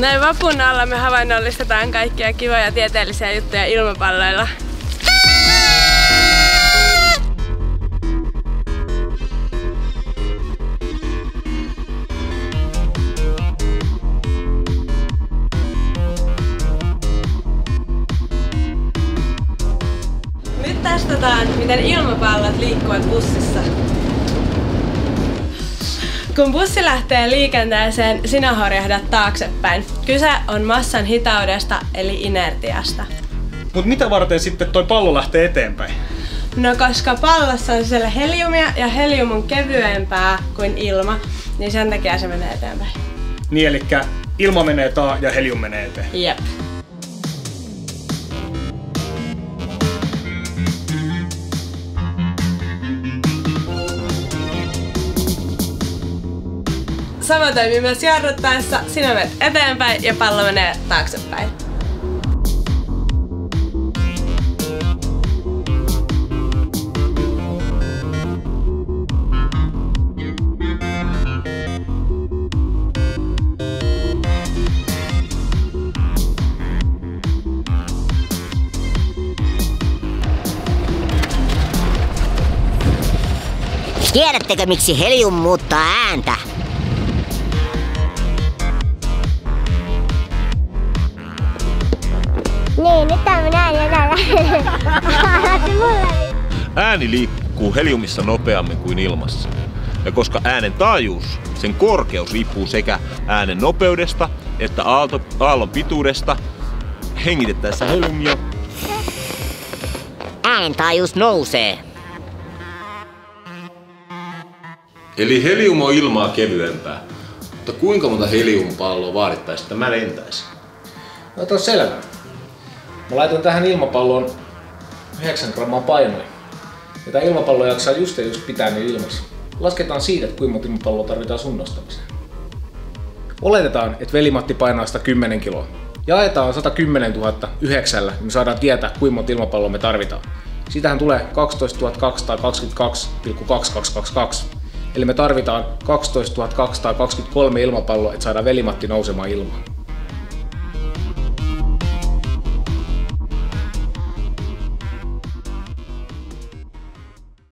Näin vapun alla me havainnollistetaan kaikkia kivoja tieteellisiä juttuja ilmapalloilla. Nyt testataan, miten ilmapallot liikkuvat bussissa. Kun bussi lähtee liikenteeseen, sinä horjahdat taaksepäin. Kyse on massan hitaudesta eli inertiasta. Mut mitä varten sitten toi pallo lähtee eteenpäin? No koska pallossa on siellä heliumia ja helium on kevyempää kuin ilma, niin sen takia se menee eteenpäin. Niin eli ilma menee taa ja helium menee eteen. Jep. Sama toimii myös jarruttaessa. Sinä menet eteenpäin ja pallo menee taaksepäin. Tiedättekö miksi helium muuttaa ääntä? Niin, nyt tää on ääni täällä. Annatte mulle. Ääni liikkuu heliumissa nopeammin kuin ilmassa. Ja koska äänen taajuus, sen korkeus riippuu sekä äänen nopeudesta että aalto, aallon pituudesta, hengitettäessä heliumia Äänen taajuus nousee. Eli helium on ilmaa kevyempää. Mutta kuinka monta heliumpalloa vaadittaisi, että mä lentäisin? No on selvä. Mä laitan tähän ilmapalloon 9 grammaa painoa. Ja tää ilmapallo jaksaa just ja just pitää ne ilmassa. Lasketaan siitä, että kuinka monta ilmapalloa tarvitaan sun nostamiseen. Oletetaan, että velimatti painaa 110 kiloa. Jaetaan 110 000 yhdeksällä, niin me saadaan tietää, kuinka monta ilmapalloa me tarvitaan. Siitähän tulee 12 222,2222. Eli me tarvitaan 12 223 ilmapalloa, että saadaan velimatti nousemaan ilmaan.